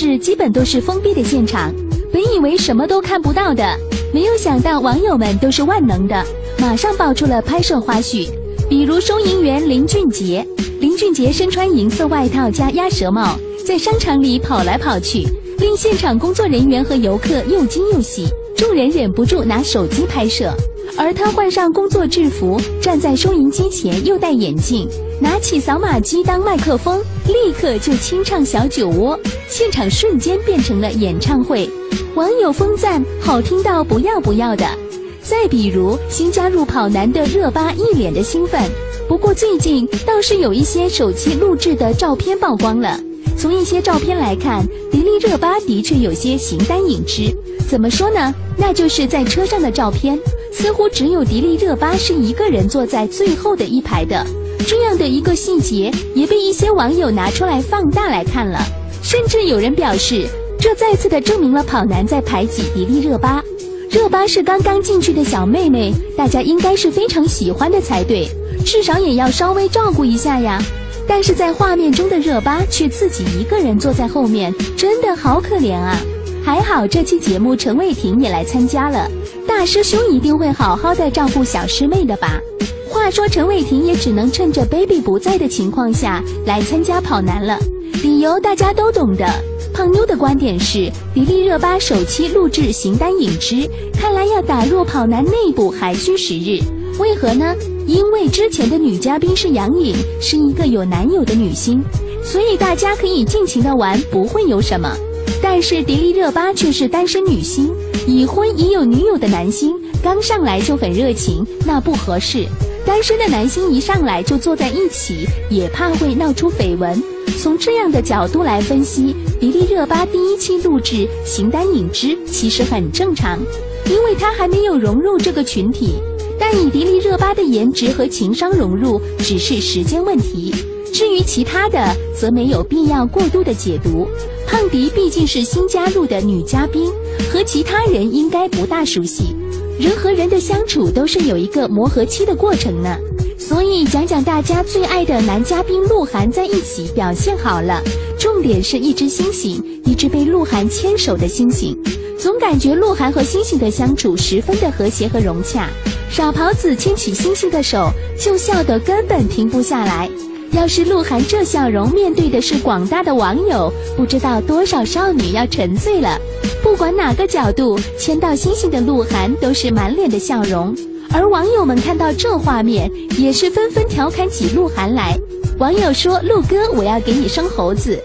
是基本都是封闭的现场，本以为什么都看不到的，没有想到网友们都是万能的，马上爆出了拍摄花絮。比如收银员林俊杰，林俊杰身穿银色外套加鸭舌帽，在商场里跑来跑去，令现场工作人员和游客又惊又喜，众人忍不住拿手机拍摄。而他换上工作制服，站在收银机前，又戴眼镜，拿起扫码机当麦克风，立刻就清唱《小酒窝》，现场瞬间变成了演唱会，网友疯赞好听到不要不要的。再比如新加入跑男的热巴一脸的兴奋，不过最近倒是有一些手机录制的照片曝光了。从一些照片来看，迪丽热巴的确有些形单影只。怎么说呢？那就是在车上的照片。似乎只有迪丽热巴是一个人坐在最后的一排的，这样的一个细节也被一些网友拿出来放大来看了，甚至有人表示，这再次的证明了跑男在排挤迪丽热巴。热巴是刚刚进去的小妹妹，大家应该是非常喜欢的才对，至少也要稍微照顾一下呀。但是在画面中的热巴却自己一个人坐在后面，真的好可怜啊。还好这期节目陈伟霆也来参加了。大师兄一定会好好的照顾小师妹的吧？话说陈伟霆也只能趁着 baby 不在的情况下来参加跑男了，理由大家都懂的。胖妞的观点是，迪丽热巴首期录制形单影只，看来要打入跑男内部还需时日。为何呢？因为之前的女嘉宾是杨颖，是一个有男友的女星，所以大家可以尽情的玩，不会有什么。但是迪丽热巴却是单身女星。已婚已有女友的男星刚上来就很热情，那不合适。单身的男星一上来就坐在一起，也怕会闹出绯闻。从这样的角度来分析，迪丽热巴第一期录制形单影只其实很正常，因为她还没有融入这个群体。但以迪丽热巴的颜值和情商融入，只是时间问题。至于其他的，则没有必要过度的解读。胖迪毕竟是新加入的女嘉宾，和其他人应该不大熟悉。人和人的相处都是有一个磨合期的过程呢。所以讲讲大家最爱的男嘉宾鹿晗在一起表现好了，重点是一只星星，一只被鹿晗牵手的星星，总感觉鹿晗和星星的相处十分的和谐和融洽。傻狍子牵起星星的手，就笑得根本停不下来。要是鹿晗这笑容面对的是广大的网友，不知道多少少女要沉醉了。不管哪个角度，牵到星星的鹿晗都是满脸的笑容。而网友们看到这画面，也是纷纷调侃起鹿晗来。网友说：“鹿哥，我要给你生猴子。”